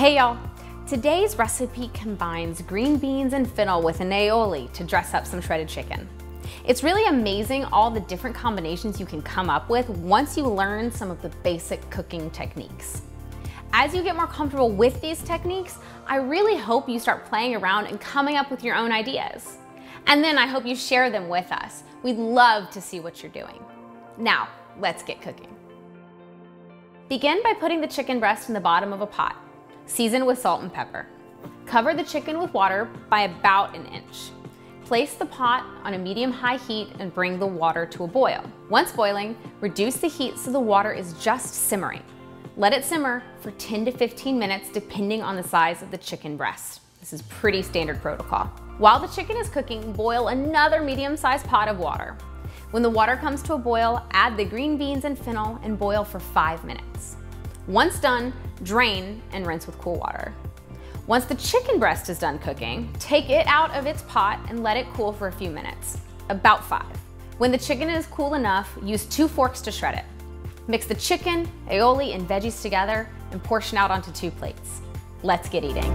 Hey y'all! Today's recipe combines green beans and fennel with an aioli to dress up some shredded chicken. It's really amazing all the different combinations you can come up with once you learn some of the basic cooking techniques. As you get more comfortable with these techniques, I really hope you start playing around and coming up with your own ideas. And then I hope you share them with us. We'd love to see what you're doing. Now, let's get cooking. Begin by putting the chicken breast in the bottom of a pot. Season with salt and pepper. Cover the chicken with water by about an inch. Place the pot on a medium-high heat and bring the water to a boil. Once boiling, reduce the heat so the water is just simmering. Let it simmer for 10 to 15 minutes depending on the size of the chicken breast. This is pretty standard protocol. While the chicken is cooking, boil another medium-sized pot of water. When the water comes to a boil, add the green beans and fennel and boil for five minutes. Once done, drain and rinse with cool water. Once the chicken breast is done cooking, take it out of its pot and let it cool for a few minutes, about five. When the chicken is cool enough, use two forks to shred it. Mix the chicken, aioli, and veggies together and portion out onto two plates. Let's get eating.